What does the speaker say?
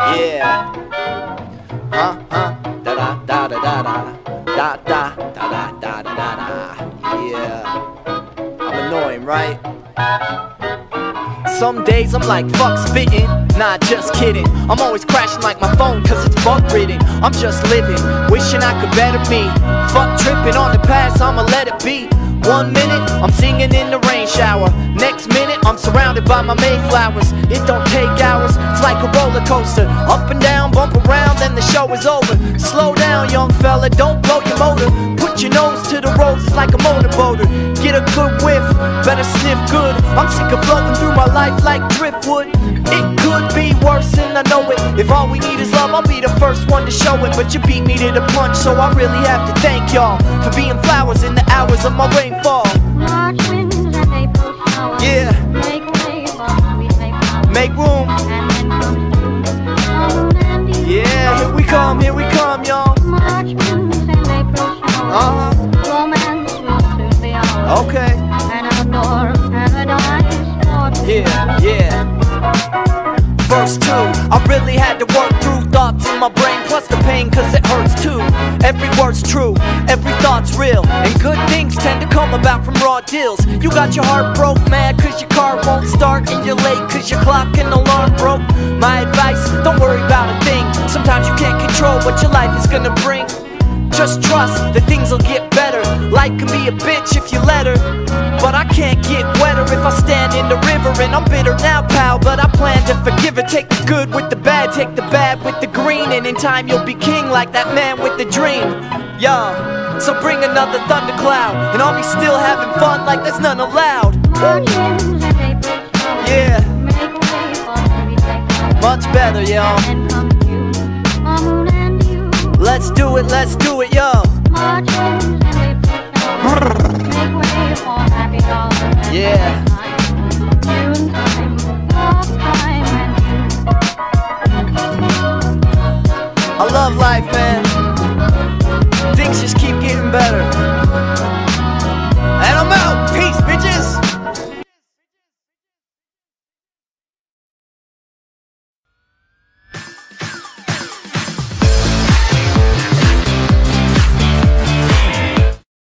Yeah. Huh, da da da da da da da da da da da. Yeah. I'm annoying, right? Some days I'm like, fuck spitting. Nah, just kidding. I'm always crashing like my phone, cause it's bug ridden. I'm just living, wishing I could better me. I'ma let it be. One minute, I'm singing in the rain shower. Next minute, I'm surrounded by my Mayflowers. It don't take hours, it's like a roller coaster. Up and down, bump around, then the show is over. Slow down, young fella, don't blow your motor. Put your nose to the roses like a motorboater. Get a good whiff, better sniff good. I'm sick of floating through my life like driftwood. It could be worse, I know it. If all we need is love, I'll be the first one to show it. But you beat me to the punch, so I really have to thank y'all for being flowers in the hours of my rainfall. March winds and April showers. Yeah. Make way for sweet flowers. Make room. And then comes June, moon and you. Yeah, here we come, here we come, y'all. March winds and April showers. Uh Romance will soon be ours. huh. Okay. Verse 2, I really had to work through thoughts in my brain, plus the pain, cause it hurts too. Every word's true, every thought's real, and good things tend to come about from raw deals. You got your heart broke, mad cause your car won't start, and you're late cause your clock and alarm broke. My advice, don't worry about a thing. Sometimes you can't control what your life is gonna bring. Just trust that things will get better. Life can be a bitch if you let her. But I can't get wetter if I stand in the river. And I'm bitter now, pal, but I plan to forgive her. Take the good with the bad, take the bad with the green. And in time you'll be king like that man with the dream. Yeah, so bring another thundercloud. And I'll be still having fun like there's none allowed. March winds and April showers. Yeah, Make way for sweet May flowers. much better, y'all it, let's do it, yo. March and we push on. Make way for happy. Yeah.